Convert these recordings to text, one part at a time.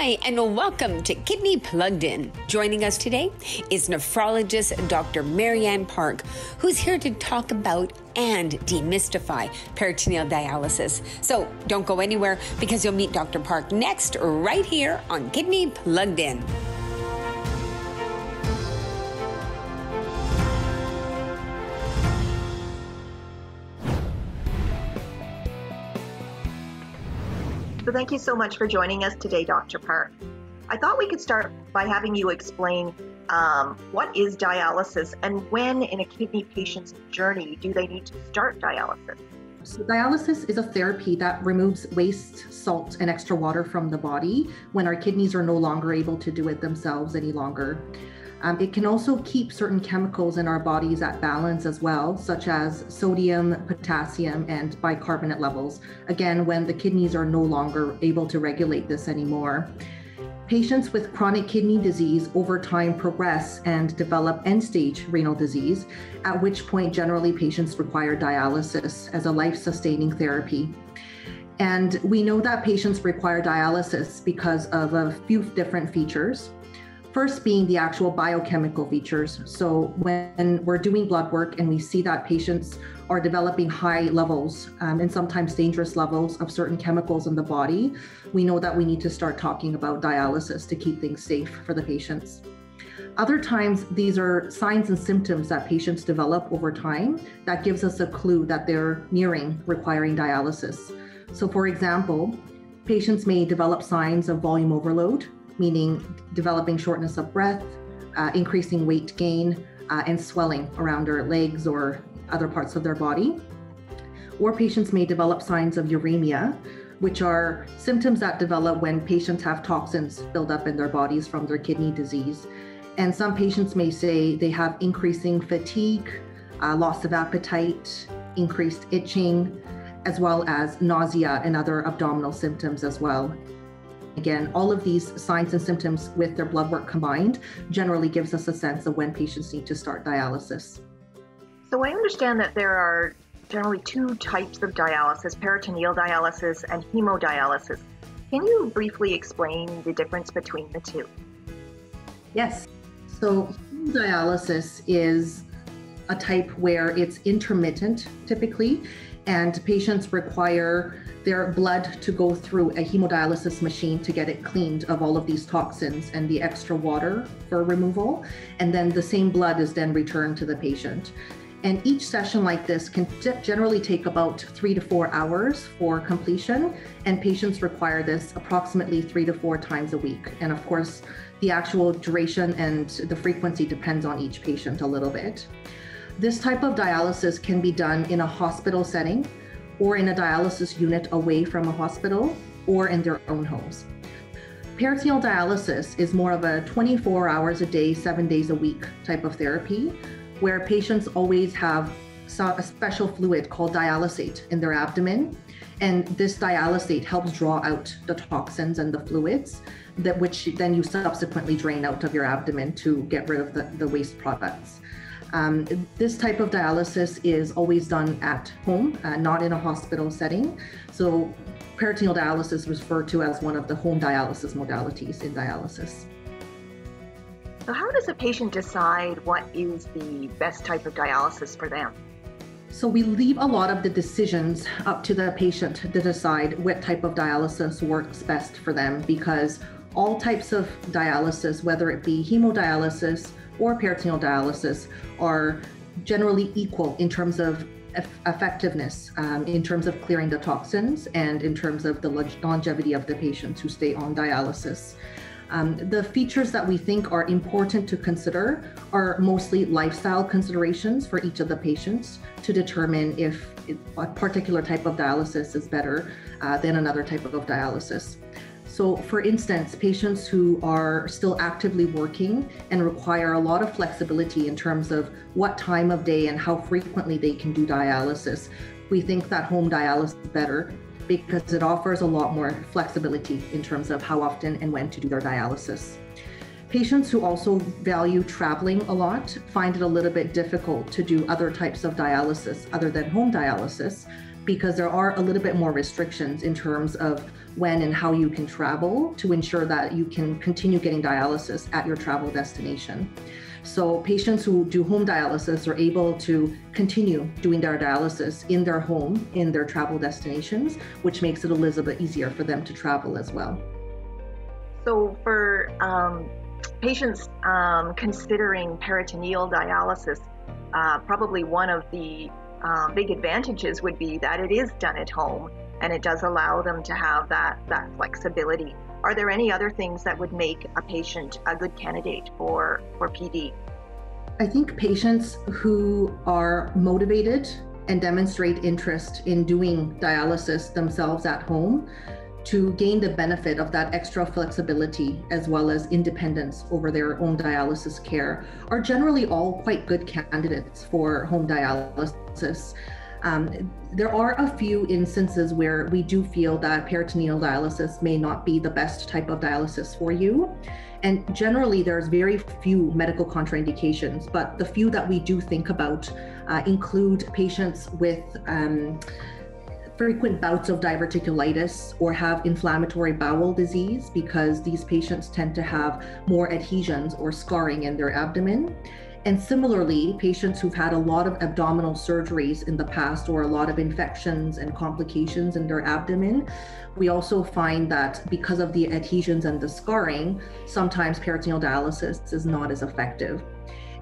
Hi, and welcome to Kidney Plugged In. Joining us today is nephrologist Dr. Marianne Park, who's here to talk about and demystify peritoneal dialysis. So don't go anywhere because you'll meet Dr. Park next, right here on Kidney Plugged In. So thank you so much for joining us today, Dr. Park. I thought we could start by having you explain um, what is dialysis and when in a kidney patient's journey do they need to start dialysis? So, dialysis is a therapy that removes waste, salt, and extra water from the body when our kidneys are no longer able to do it themselves any longer. Um, it can also keep certain chemicals in our bodies at balance as well, such as sodium, potassium, and bicarbonate levels, again, when the kidneys are no longer able to regulate this anymore. Patients with chronic kidney disease over time progress and develop end stage renal disease, at which point, generally, patients require dialysis as a life sustaining therapy. And we know that patients require dialysis because of a few different features. First, being the actual biochemical features. So, when we're doing blood work and we see that patients are developing high levels um, and sometimes dangerous levels of certain chemicals in the body, we know that we need to start talking about dialysis to keep things safe for the patients. Other times, these are signs and symptoms that patients develop over time that gives us a clue that they're nearing requiring dialysis. So, for example, patients may develop signs of volume overload, meaning developing shortness of breath, uh, increasing weight gain, uh, and swelling around their legs or other parts of their body. Or patients may develop signs of uremia, which are symptoms that develop when patients have toxins build up in their bodies from their kidney disease. And some patients may say they have increasing fatigue, uh, loss of appetite, increased itching, as well as nausea and other abdominal symptoms as well. Again, all of these signs and symptoms with their blood work combined generally gives us a sense of when patients need to start dialysis. So I understand that there are generally two types of dialysis peritoneal dialysis and hemodialysis. Can you briefly explain the difference between the two? Yes. So, dialysis is a type where it's intermittent typically, and patients require their blood to go through a hemodialysis machine to get it cleaned of all of these toxins and the extra water for removal. And then the same blood is then returned to the patient. And each session like this can generally take about three to four hours for completion. And patients require this approximately three to four times a week. And of course, the actual duration and the frequency depends on each patient a little bit. This type of dialysis can be done in a hospital setting or in a dialysis unit away from a hospital or in their own homes. Peritoneal dialysis is more of a 24 hours a day, seven days a week type of therapy where patients always have a special fluid called dialysate in their abdomen. And this dialysate helps draw out the toxins and the fluids that which then you subsequently drain out of your abdomen to get rid of the, the waste products. Um, this type of dialysis is always done at home, uh, not in a hospital setting. So peritoneal dialysis is referred to as one of the home dialysis modalities in dialysis. So, how does a patient decide what is the best type of dialysis for them? So, we leave a lot of the decisions up to the patient to decide what type of dialysis works best for them because all types of dialysis, whether it be hemodialysis or peritoneal dialysis, are generally equal in terms of effectiveness, um, in terms of clearing the toxins, and in terms of the longevity of the patients who stay on dialysis. Um, the features that we think are important to consider are mostly lifestyle considerations for each of the patients to determine if a particular type of dialysis is better uh, than another type of dialysis. So, for instance, patients who are still actively working and require a lot of flexibility in terms of what time of day and how frequently they can do dialysis, we think that home dialysis is better because it offers a lot more flexibility in terms of how often and when to do their dialysis. Patients who also value traveling a lot find it a little bit difficult to do other types of dialysis other than home dialysis because there are a little bit more restrictions in terms of when and how you can travel to ensure that you can continue getting dialysis at your travel destination. So patients who do home dialysis are able to continue doing their dialysis in their home, in their travel destinations, which makes it a little bit easier for them to travel as well. So for um, patients um, considering peritoneal dialysis, uh, probably one of the uh, big advantages would be that it is done at home and it does allow them to have that, that flexibility. Are there any other things that would make a patient a good candidate for, for PD? I think patients who are motivated and demonstrate interest in doing dialysis themselves at home to gain the benefit of that extra flexibility as well as independence over their own dialysis care are generally all quite good candidates for home dialysis. Um, there are a few instances where we do feel that peritoneal dialysis may not be the best type of dialysis for you. And generally, there's very few medical contraindications, but the few that we do think about uh, include patients with. Um, frequent bouts of diverticulitis or have inflammatory bowel disease because these patients tend to have more adhesions or scarring in their abdomen. And similarly, patients who've had a lot of abdominal surgeries in the past or a lot of infections and complications in their abdomen, we also find that because of the adhesions and the scarring, sometimes peritoneal dialysis is not as effective.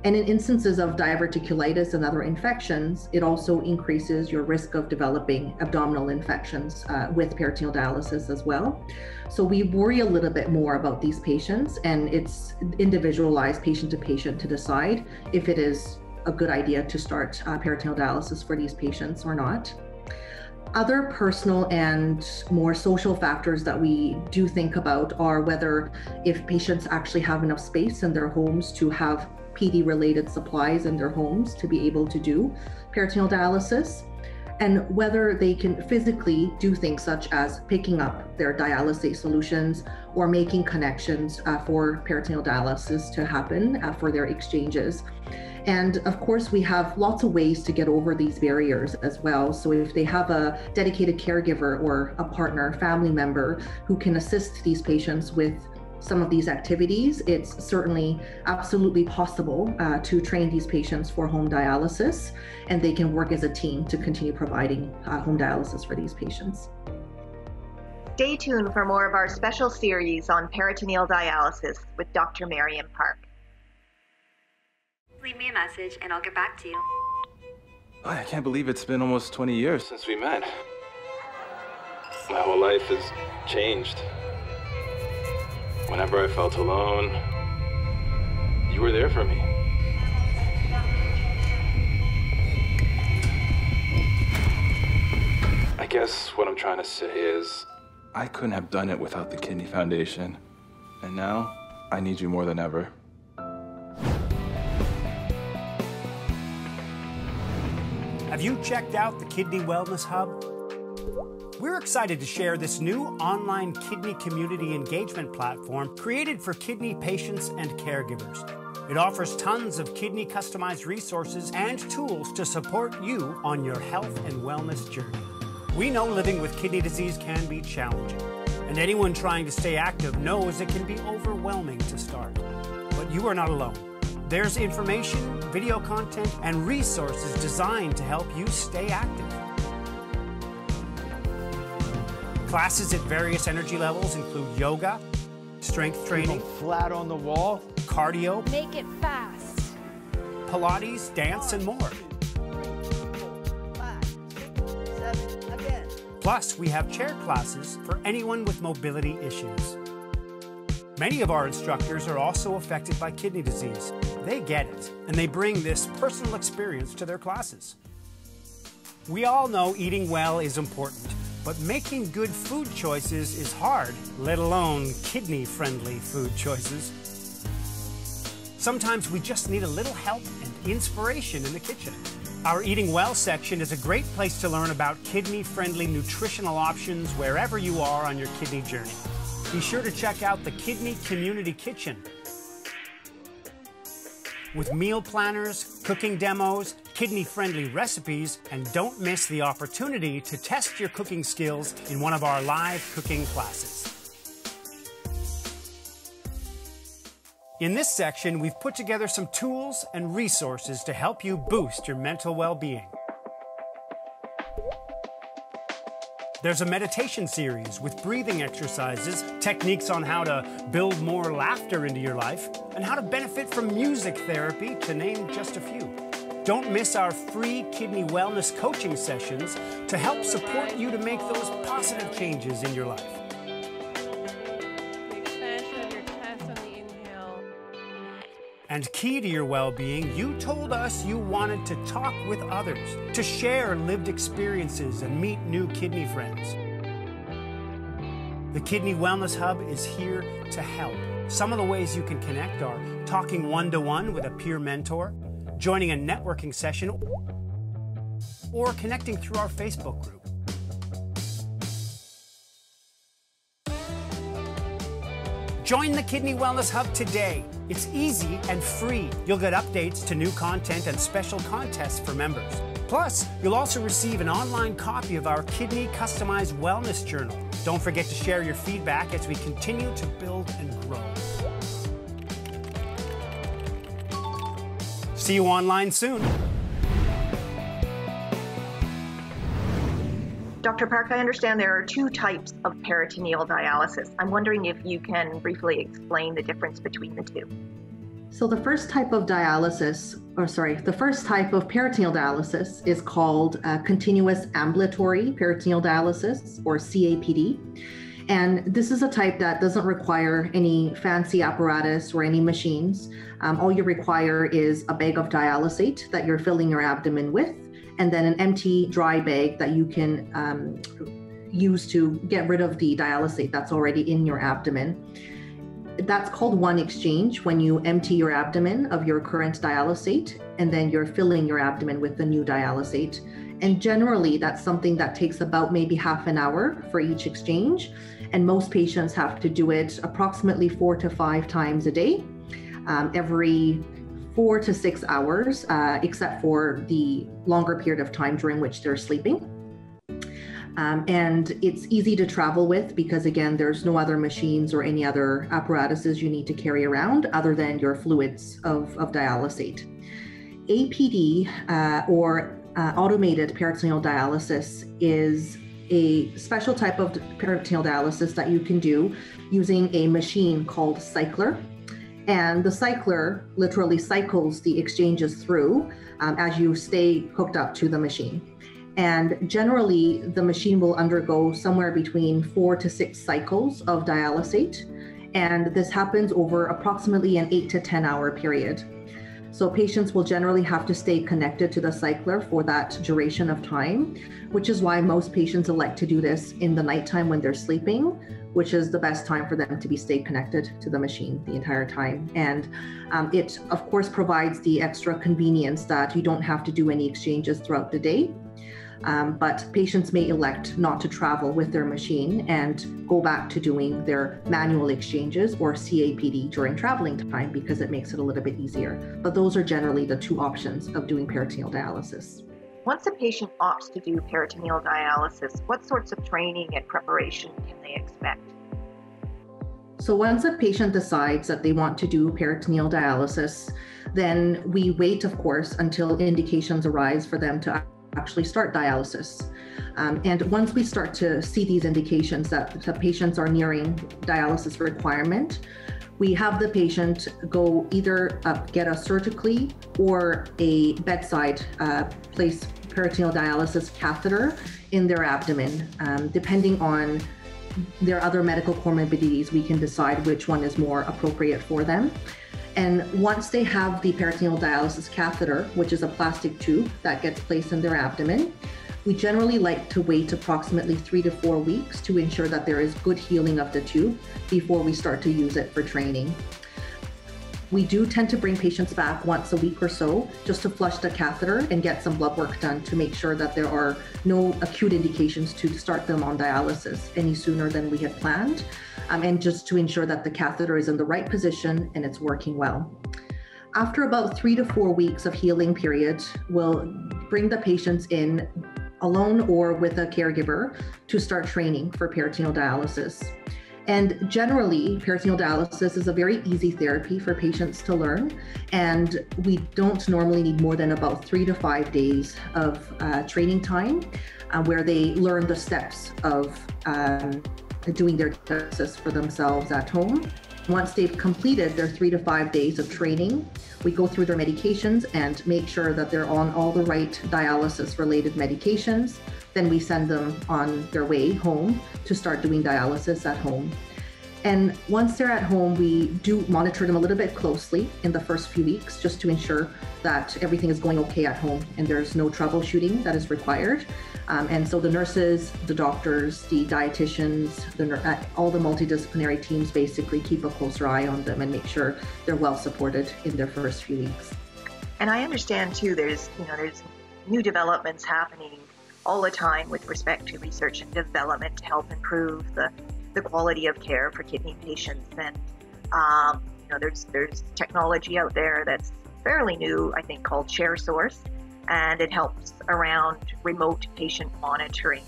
And in instances of diverticulitis and other infections, it also increases your risk of developing abdominal infections uh, with peritoneal dialysis as well. So we worry a little bit more about these patients, and it's individualized patient to patient to decide if it is a good idea to start uh, peritoneal dialysis for these patients or not. Other personal and more social factors that we do think about are whether if patients actually have enough space in their homes to have PD related supplies in their homes to be able to do peritoneal dialysis and whether they can physically do things such as picking up their dialysate solutions or making connections uh, for peritoneal dialysis to happen uh, for their exchanges. And of course, we have lots of ways to get over these barriers as well. So, if they have a dedicated caregiver or a partner, family member who can assist these patients with some of these activities, it's certainly absolutely possible uh, to train these patients for home dialysis, and they can work as a team to continue providing uh, home dialysis for these patients. Stay tuned for more of our special series on peritoneal dialysis with Dr. Marianne Park. Leave me a message and I'll get back to you. I can't believe it's been almost 20 years since we met. My whole life has changed. Whenever I felt alone, you were there for me. I guess what I'm trying to say is, I couldn't have done it without the Kidney Foundation. And now, I need you more than ever. Have you checked out the Kidney Wellness Hub? We're excited to share this new online kidney community engagement platform created for kidney patients and caregivers. It offers tons of kidney customized resources and tools to support you on your health and wellness journey. We know living with kidney disease can be challenging, and anyone trying to stay active knows it can be overwhelming to start. But you are not alone. There's information, video content, and resources designed to help you stay active. Classes at various energy levels include yoga, strength training, flat on the wall, cardio, make it fast, Pilates, dance, and more. Five, six, seven, again. Plus, we have chair classes for anyone with mobility issues. Many of our instructors are also affected by kidney disease. They get it, and they bring this personal experience to their classes. We all know eating well is important, but making good food choices is hard, let alone kidney friendly food choices. Sometimes we just need a little help and inspiration in the kitchen. Our Eating Well section is a great place to learn about kidney friendly nutritional options wherever you are on your kidney journey. Be sure to check out the Kidney Community Kitchen. With meal planners, cooking demos, kidney friendly recipes, and don't miss the opportunity to test your cooking skills in one of our live cooking classes. In this section, we've put together some tools and resources to help you boost your mental well There's a meditation series with breathing exercises, techniques on how to build more laughter into your life, and how to benefit from music therapy, to name just a few. Don't miss our free kidney wellness coaching sessions to help support you to make those positive changes in your life. And key to your well being, you told us you wanted to talk with others, to share lived experiences and meet new kidney friends. The Kidney Wellness Hub is here to help. Some of the ways you can connect are talking one to one with a peer mentor, joining a networking session, or connecting through our Facebook group. Join the Kidney Wellness Hub today. It's easy and free. You'll get updates to new content and special contests for members. Plus, you'll also receive an online copy of our Kidney Customized Wellness Journal. Don't forget to share your feedback as we continue to build and grow. See you online soon. Dr. Park, I understand there are two types of peritoneal dialysis. I'm wondering if you can briefly explain the difference between the two. So the first type of dialysis, or sorry, the first type of peritoneal dialysis is called uh, continuous ambulatory peritoneal dialysis, or CAPD. And this is a type that doesn't require any fancy apparatus or any machines. Um, all you require is a bag of dialysate that you're filling your abdomen with, and then an empty dry bag that you can um, use to get rid of the dialysate that's already in your abdomen. That's called one exchange when you empty your abdomen of your current dialysate and then you're filling your abdomen with the new dialysate. And generally, that's something that takes about maybe half an hour for each exchange. And most patients have to do it approximately four to five times a day, um, every four to six hours, uh, except for the longer period of time during which they're sleeping. Um, and it's easy to travel with because, again, there's no other machines or any other apparatuses you need to carry around other than your fluids of, of dialysate. APD uh, or uh, automated peritoneal dialysis is a special type of peritoneal dialysis that you can do using a machine called cycler. And the cycler literally cycles the exchanges through um, as you stay hooked up to the machine. And generally, the machine will undergo somewhere between four to six cycles of dialysate. And this happens over approximately an eight to 10 hour period. So patients will generally have to stay connected to the cycler for that duration of time, which is why most patients elect to do this in the nighttime when they're sleeping, which is the best time for them to be stay connected to the machine the entire time. And um, it, of course, provides the extra convenience that you don't have to do any exchanges throughout the day. Um, but patients may elect not to travel with their machine and go back to doing their manual exchanges or CAPD during traveling time because it makes it a little bit easier. But those are generally the two options of doing peritoneal dialysis. Once a patient opts to do peritoneal dialysis, what sorts of training and preparation can they expect? So, once a patient decides that they want to do peritoneal dialysis, then we wait, of course, until indications arise for them to actually start dialysis. Um, and once we start to see these indications that the patients are nearing dialysis requirement, we have the patient go either uh, get a surgically or a bedside uh, place peritoneal dialysis catheter in their abdomen. Um, depending on their other medical comorbidities, we can decide which one is more appropriate for them. And once they have the peritoneal dialysis catheter, which is a plastic tube that gets placed in their abdomen, we generally like to wait approximately three to four weeks to ensure that there is good healing of the tube before we start to use it for training. We do tend to bring patients back once a week or so just to flush the catheter and get some blood work done to make sure that there are no acute indications to start them on dialysis any sooner than we had planned, um, and just to ensure that the catheter is in the right position and it's working well. after about three to four weeks of healing period, we'll bring the patients in alone or with a caregiver to start training for peritoneal dialysis. And generally, peritoneal dialysis is a very easy therapy for patients to learn. And we don't normally need more than about three to five days of uh, training time uh, where they learn the steps of um, doing their dialysis for themselves at home. Once they've completed their three to five days of training, we go through their medications and make sure that they're on all the right dialysis related medications. Then we send them on their way home to start doing dialysis at home. And once they're at home, we do monitor them a little bit closely in the first few weeks just to ensure that everything is going okay at home and there's no troubleshooting that is required. Um, and so the nurses, the doctors, the dietitians, the, uh, all the multidisciplinary teams basically keep a closer eye on them and make sure they're well supported in their first few weeks. And I understand too, there's, you know, there's new developments happening all the time with respect to research and development to help improve the the quality of care for kidney patients. And um, you know, there's there's technology out there that's fairly new, I think, called ShareSource, and it helps around remote patient monitoring.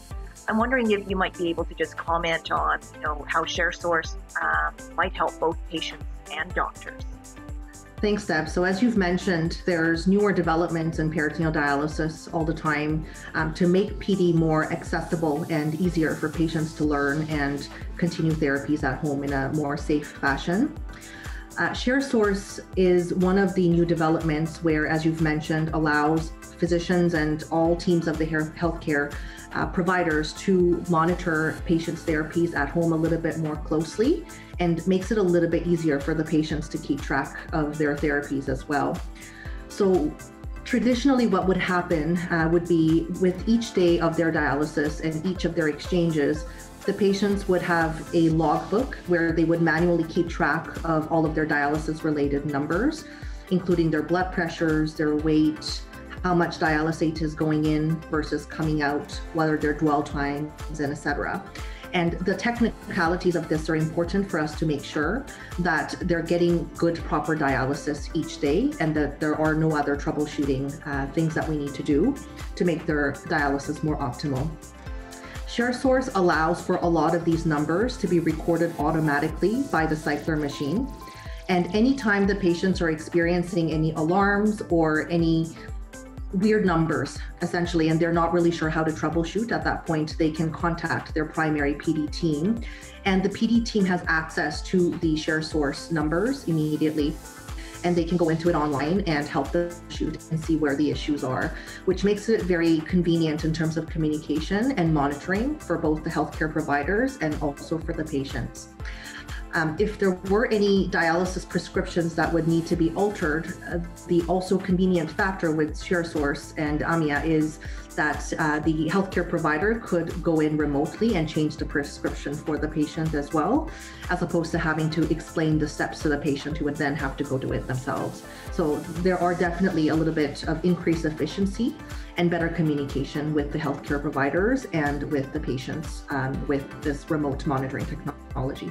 I'm wondering if you might be able to just comment on, you know, how ShareSource um, might help both patients and doctors. Thanks, Deb. So, as you've mentioned, there's newer developments in peritoneal dialysis all the time um, to make PD more accessible and easier for patients to learn and continue therapies at home in a more safe fashion. Uh, ShareSource is one of the new developments where, as you've mentioned, allows physicians and all teams of the healthcare uh, providers to monitor patients' therapies at home a little bit more closely and makes it a little bit easier for the patients to keep track of their therapies as well. So, traditionally, what would happen uh, would be with each day of their dialysis and each of their exchanges, the patients would have a logbook where they would manually keep track of all of their dialysis related numbers, including their blood pressures, their weight, how much dialysate is going in versus coming out, whether their dwell times, and etc. And the technicalities of this are important for us to make sure that they're getting good, proper dialysis each day and that there are no other troubleshooting uh, things that we need to do to make their dialysis more optimal. ShareSource allows for a lot of these numbers to be recorded automatically by the cycler machine. And anytime the patients are experiencing any alarms or any weird numbers essentially and they're not really sure how to troubleshoot at that point they can contact their primary pd team and the pd team has access to the share source numbers immediately and they can go into it online and help them shoot and see where the issues are, which makes it very convenient in terms of communication and monitoring for both the healthcare providers and also for the patients. Um, if there were any dialysis prescriptions that would need to be altered, uh, the also convenient factor with ShareSource and AMIA is that uh, the healthcare provider could go in remotely and change the prescription for the patient as well, as opposed to having to explain the steps to the patient who would then have to go do it themselves. So there are definitely a little bit of increased efficiency and better communication with the healthcare providers and with the patients um, with this remote monitoring technology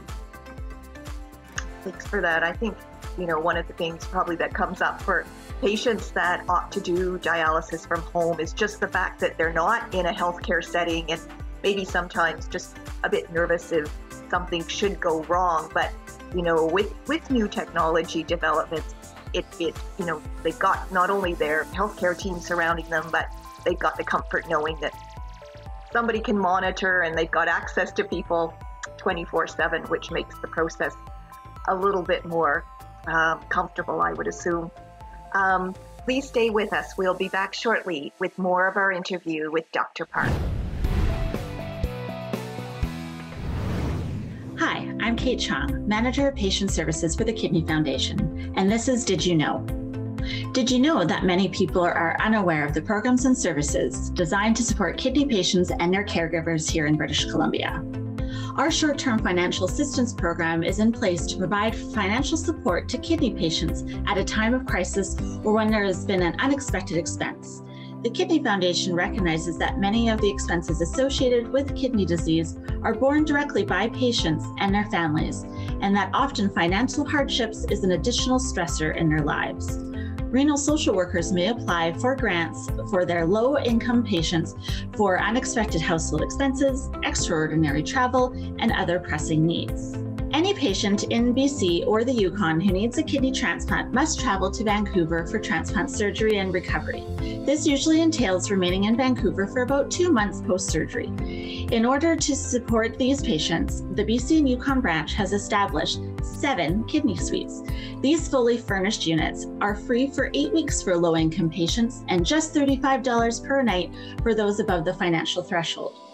for that. I think, you know, one of the things probably that comes up for patients that ought to do dialysis from home is just the fact that they're not in a healthcare setting and maybe sometimes just a bit nervous if something should go wrong. But, you know, with, with new technology developments, it, it, you know, they've got not only their healthcare team surrounding them, but they've got the comfort knowing that somebody can monitor and they've got access to people 24 7, which makes the process a little bit more uh, comfortable, I would assume. Um, please stay with us. We'll be back shortly with more of our interview with Dr. Park. Hi, I'm Kate Chong, Manager of Patient Services for the Kidney Foundation, and this is Did You Know? Did you know that many people are unaware of the programs and services designed to support kidney patients and their caregivers here in British Columbia? Our short term financial assistance program is in place to provide financial support to kidney patients at a time of crisis or when there has been an unexpected expense. The Kidney Foundation recognizes that many of the expenses associated with kidney disease are borne directly by patients and their families, and that often financial hardships is an additional stressor in their lives. Renal social workers may apply for grants for their low income patients for unexpected household expenses, extraordinary travel, and other pressing needs. Any patient in BC or the Yukon who needs a kidney transplant must travel to Vancouver for transplant surgery and recovery. This usually entails remaining in Vancouver for about two months post surgery. In order to support these patients, the BC and Yukon branch has established seven kidney suites. These fully furnished units are free for eight weeks for low income patients and just $35 per night for those above the financial threshold.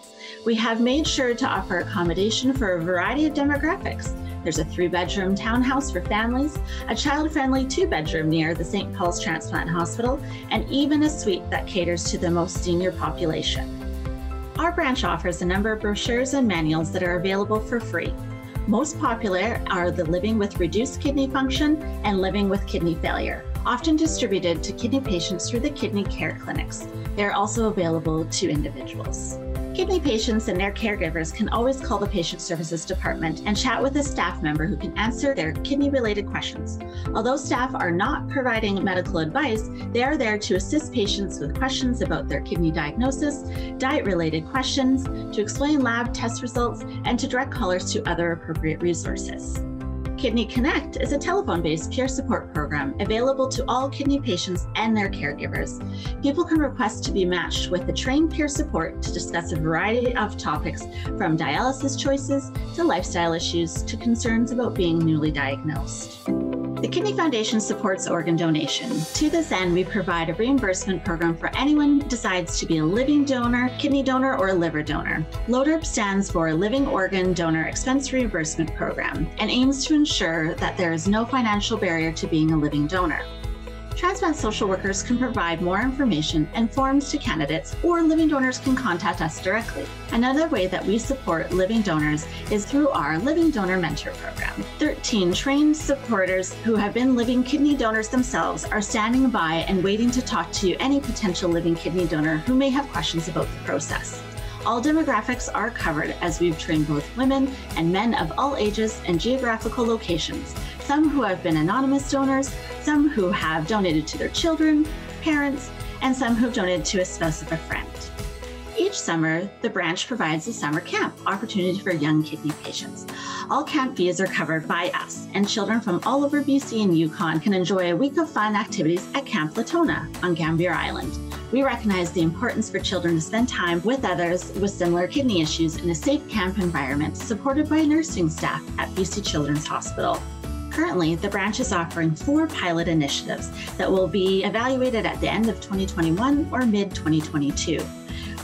We have made sure to offer accommodation for a variety of demographics. There's a three bedroom townhouse for families, a child friendly two bedroom near the St. Paul's Transplant Hospital, and even a suite that caters to the most senior population. Our branch offers a number of brochures and manuals that are available for free. Most popular are the Living with Reduced Kidney Function and Living with Kidney Failure, often distributed to kidney patients through the kidney care clinics. They are also available to individuals. Kidney patients and their caregivers can always call the Patient Services Department and chat with a staff member who can answer their kidney related questions. Although staff are not providing medical advice, they are there to assist patients with questions about their kidney diagnosis, diet related questions, to explain lab test results, and to direct callers to other appropriate resources. Kidney Connect is a telephone based peer support program available to all kidney patients and their caregivers. People can request to be matched with a trained peer support to discuss a variety of topics from dialysis choices to lifestyle issues to concerns about being newly diagnosed. The Kidney Foundation supports organ donation. To this end, we provide a reimbursement program for anyone who decides to be a living donor, kidney donor, or liver donor. LODERP stands for Living Organ Donor Expense Reimbursement Program and aims to ensure that there is no financial barrier to being a living donor. Transplant social workers can provide more information and forms to candidates, or living donors can contact us directly. Another way that we support living donors is through our Living Donor Mentor Program. 13 trained supporters who have been living kidney donors themselves are standing by and waiting to talk to any potential living kidney donor who may have questions about the process. All demographics are covered as we've trained both women and men of all ages and geographical locations, some who have been anonymous donors, some who have donated to their children, parents, and some who've donated to a spouse of a friend. Each summer, the branch provides a summer camp opportunity for young kidney patients. All camp fees are covered by us, and children from all over BC and Yukon can enjoy a week of fun activities at Camp Latona on Gambier Island. We recognize the importance for children to spend time with others with similar kidney issues in a safe camp environment supported by nursing staff at BC Children's Hospital. Currently, the branch is offering four pilot initiatives that will be evaluated at the end of 2021 or mid 2022.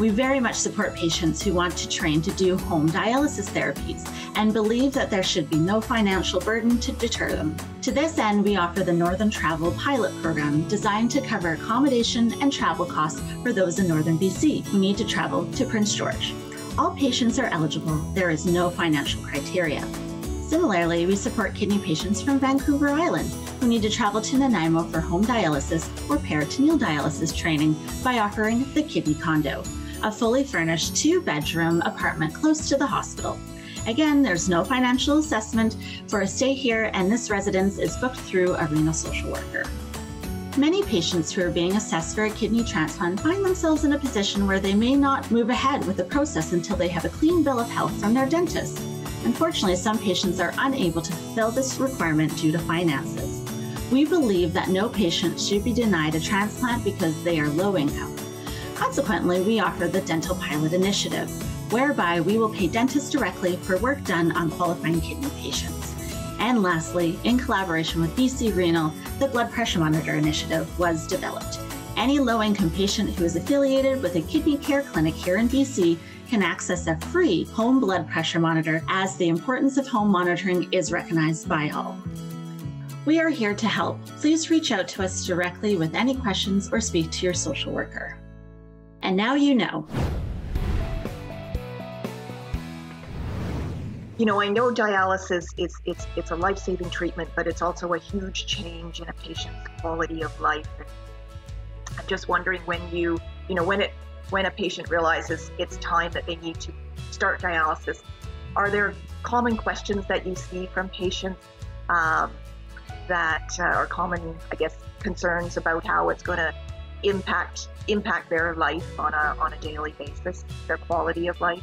We very much support patients who want to train to do home dialysis therapies and believe that there should be no financial burden to deter them. To this end, we offer the Northern Travel Pilot Program designed to cover accommodation and travel costs for those in Northern BC who need to travel to Prince George. All patients are eligible, there is no financial criteria. Similarly, we support kidney patients from Vancouver Island who need to travel to Nanaimo for home dialysis or peritoneal dialysis training by offering the Kidney Condo, a fully furnished two bedroom apartment close to the hospital. Again, there's no financial assessment for a stay here, and this residence is booked through a renal social worker. Many patients who are being assessed for a kidney transplant find themselves in a position where they may not move ahead with the process until they have a clean bill of health from their dentist. Unfortunately, some patients are unable to fulfill this requirement due to finances. We believe that no patient should be denied a transplant because they are low income. Consequently, we offer the Dental Pilot Initiative, whereby we will pay dentists directly for work done on qualifying kidney patients. And lastly, in collaboration with BC Renal, the Blood Pressure Monitor Initiative was developed. Any low income patient who is affiliated with a kidney care clinic here in BC can access a free home blood pressure monitor as the importance of home monitoring is recognized by all. We are here to help. Please reach out to us directly with any questions or speak to your social worker. And now you know. You know, I know dialysis is it's it's a life-saving treatment, but it's also a huge change in a patient's quality of life. And I'm just wondering when you you know, when it when a patient realizes it's time that they need to start dialysis, are there common questions that you see from patients um, that uh, are common, I guess, concerns about how it's going to impact impact their life on a on a daily basis, their quality of life?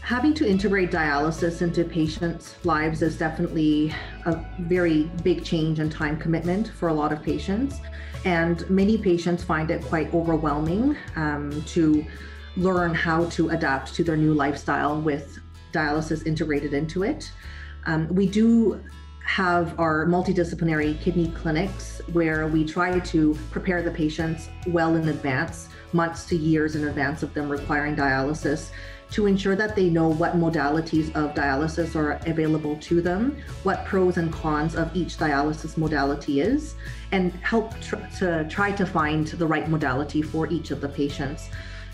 Having to integrate dialysis into patients' lives is definitely a very big change and time commitment for a lot of patients. And many patients find it quite overwhelming um, to learn how to adapt to their new lifestyle with dialysis integrated into it. Um, we do have our multidisciplinary kidney clinics where we try to prepare the patients well in advance, months to years in advance of them requiring dialysis, to ensure that they know what modalities of dialysis are available to them, what pros and cons of each dialysis modality is, and help tr- to try to find the right modality for each of the patients.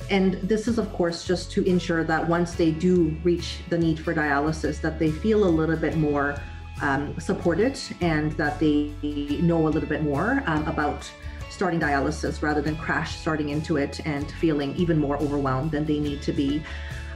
And this is, of course, just to ensure that once they do reach the need for dialysis, that they feel a little bit more um, supported and that they know a little bit more um, about starting dialysis rather than crash starting into it and feeling even more overwhelmed than they need to be.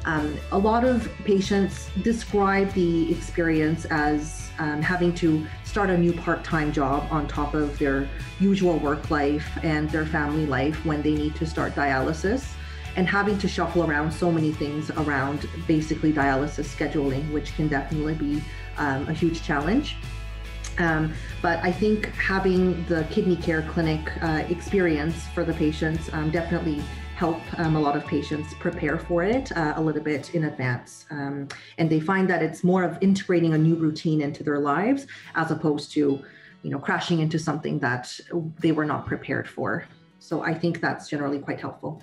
Um, a lot of patients describe the experience as um, having to start a new part time job on top of their usual work life and their family life when they need to start dialysis, and having to shuffle around so many things around basically dialysis scheduling, which can definitely be um, a huge challenge. Um, but I think having the kidney care clinic uh, experience for the patients um, definitely help um, a lot of patients prepare for it uh, a little bit in advance. Um, and they find that it's more of integrating a new routine into their lives as opposed to, you know, crashing into something that they were not prepared for. So I think that's generally quite helpful.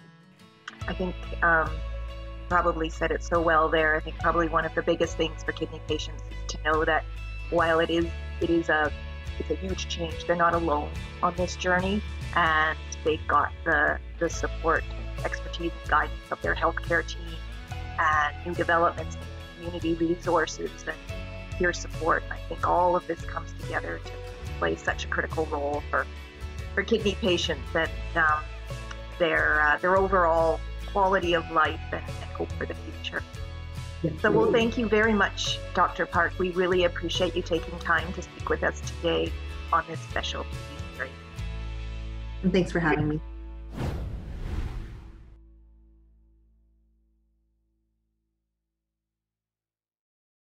I think um, probably said it so well there. I think probably one of the biggest things for kidney patients to know that while it is it is a it's a huge change, they're not alone on this journey, and they've got the the support expertise and guidance of their healthcare team and new developments community resources and peer support. I think all of this comes together to play such a critical role for, for kidney patients and um, their, uh, their overall quality of life and, and hope for the future. So, well, thank you very much, Dr. Park. We really appreciate you taking time to speak with us today on this special series. And thanks for having me.